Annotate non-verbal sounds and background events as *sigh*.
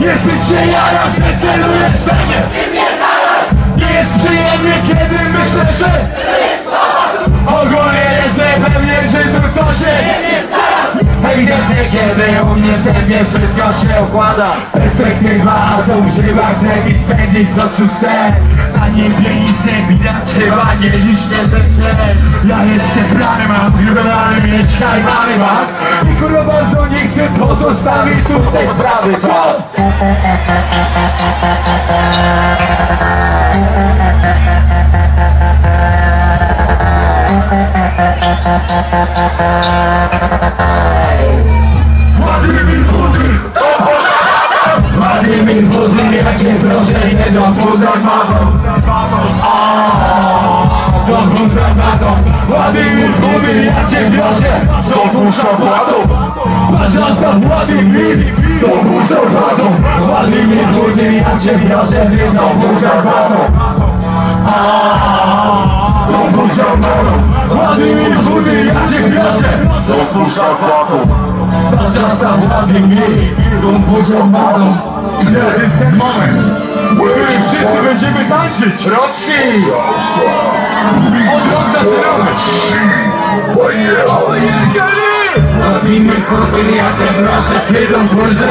Nie zbyt się jaja, że celujesz kiedy u mnie zębie wszystko się układa Perspektywa fałszywa chce mi spędzić z oczu sen. A nigdzie nic nie widać, chyba nie liście ten Ja jeszcze plany mam, grubelany mieć hajmany was I kurwa bardzo nie chcę pozostawić tu tej sprawy, co? *laughs* Madymin Kuzli, ja cię proszę, nie do buza bazą Do buza bazą Madymin Kuzli, ja cię proszę, do buza bazą Patrząca Władimir, do buza bazą Madymin Kuzli, ja cię proszę, nie do buza bazą puszczał płakał Na czasach ładnie mniej, tą burzą maną To jest ten moment Wszyscy będziemy tańczyć! Roczki! Od rok zaczynamy! Ojej, Robimy kurtyjatę, proszę, chylą burzę